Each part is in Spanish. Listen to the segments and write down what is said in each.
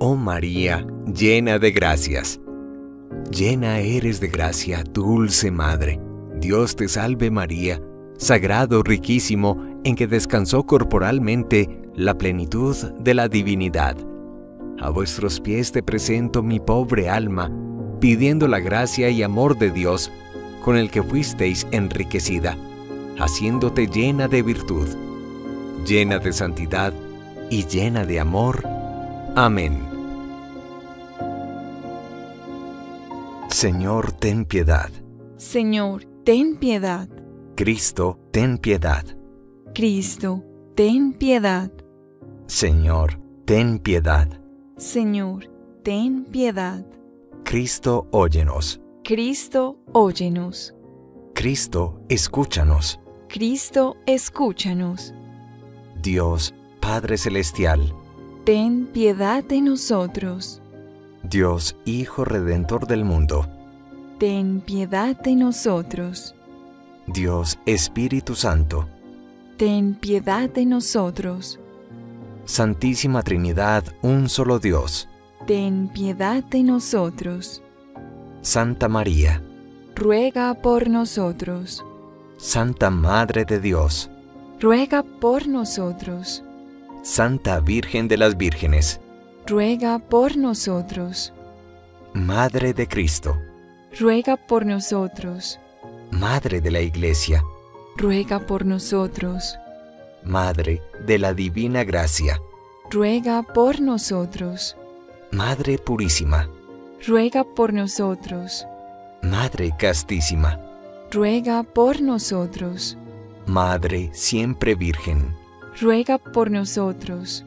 Oh María, llena de gracias. Llena eres de gracia, dulce Madre. Dios te salve María, sagrado, riquísimo, en que descansó corporalmente la plenitud de la divinidad. A vuestros pies te presento mi pobre alma, pidiendo la gracia y amor de Dios, con el que fuisteis enriquecida, haciéndote llena de virtud, llena de santidad y llena de amor. Amén. Señor, ten piedad. Señor, ten piedad. Cristo, ten piedad. Cristo, ten piedad. Señor, ten piedad. Señor, ten piedad. Cristo, óyenos. Cristo, óyenos. Cristo, escúchanos. Cristo, escúchanos. Dios, Padre Celestial. Ten piedad de nosotros. Dios, Hijo Redentor del mundo. Ten piedad de nosotros. Dios, Espíritu Santo. Ten piedad de nosotros. Santísima Trinidad, un solo Dios. Ten piedad de nosotros. Santa María. Ruega por nosotros. Santa Madre de Dios. Ruega por nosotros. Santa Virgen de las Vírgenes. Ruega por nosotros. Madre de Cristo. Ruega por nosotros. Madre de la Iglesia. Ruega por nosotros. Madre de la Divina Gracia. Ruega por nosotros. Madre Purísima. Ruega por nosotros. Madre Castísima. Ruega por nosotros. Madre Siempre Virgen. Ruega por nosotros.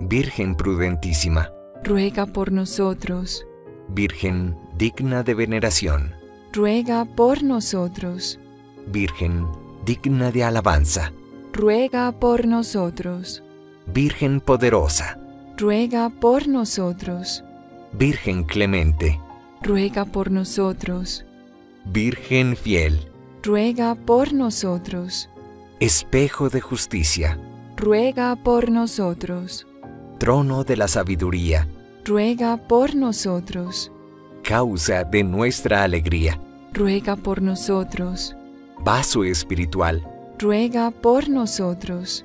Virgen prudentísima. Ruega por nosotros. Virgen digna de veneración. Ruega por nosotros. Virgen digna de alabanza. Ruega por nosotros. Virgen poderosa. Ruega por nosotros. Virgen clemente. Ruega por nosotros. Virgen fiel. Ruega por nosotros. Espejo de justicia. Ruega por nosotros. Trono de la sabiduría. Ruega por nosotros. Causa de nuestra alegría. Ruega por nosotros. Vaso espiritual. Ruega por nosotros.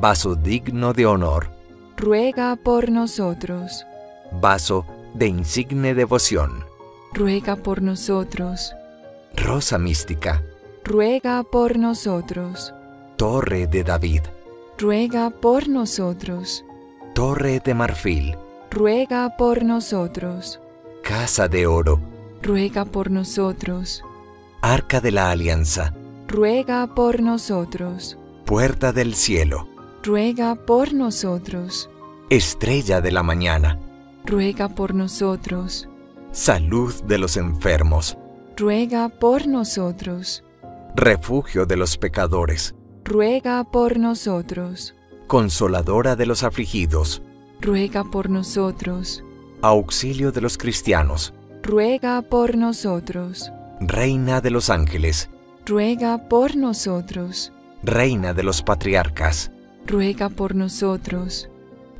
Vaso digno de honor. Ruega por nosotros. Vaso de insigne devoción. Ruega por nosotros. Rosa mística. Ruega por nosotros. Torre de David. Ruega por nosotros. Torre de marfil. Ruega por nosotros. Casa de oro. Ruega por nosotros. Arca de la alianza. Ruega por nosotros. Puerta del cielo. Ruega por nosotros. Estrella de la mañana. Ruega por nosotros. Salud de los enfermos. Ruega por nosotros. Refugio de los pecadores. Ruega por nosotros. Consoladora de los afligidos. Ruega por nosotros. Auxilio de los cristianos. Ruega por nosotros. Reina de los ángeles. Ruega por nosotros. Reina de los patriarcas. Ruega por nosotros.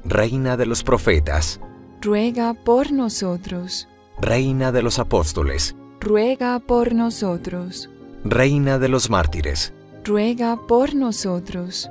Reina de los profetas. Ruega por nosotros. Reina de los apóstoles. Ruega por nosotros. Reina de los mártires. Ruega por nosotros.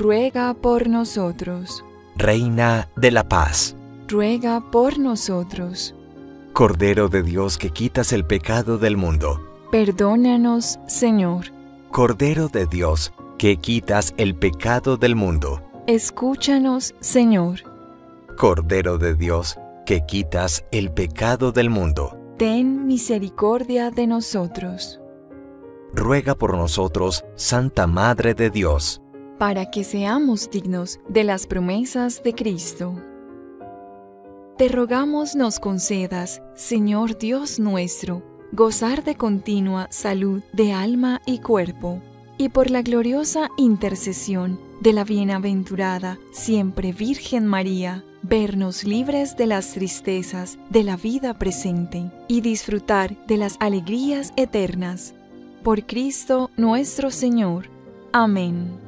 Ruega por nosotros. Reina de la paz. ruega por nosotros. Cordero de Dios que quitas el pecado del mundo. Perdónanos, Señor. Cordero de Dios que quitas el pecado del mundo. Escúchanos, Señor. Cordero de Dios que quitas el pecado del mundo. Ten misericordia de nosotros, Ruega por nosotros, Santa Madre de Dios. Para que seamos dignos de las promesas de Cristo. Te rogamos nos concedas, Señor Dios nuestro, gozar de continua salud de alma y cuerpo, y por la gloriosa intercesión de la bienaventurada siempre Virgen María, vernos libres de las tristezas de la vida presente y disfrutar de las alegrías eternas. Por Cristo nuestro Señor. Amén.